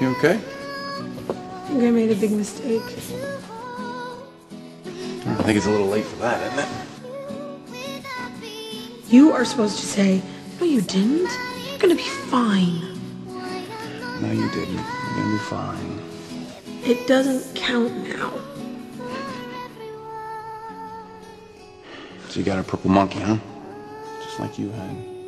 You okay? I think I made a big mistake. I think it's a little late for that, isn't it? You are supposed to say, no, you didn't. You're gonna be fine. No, you didn't. You're gonna be fine. It doesn't count now. So you got a purple monkey, huh? Just like you had.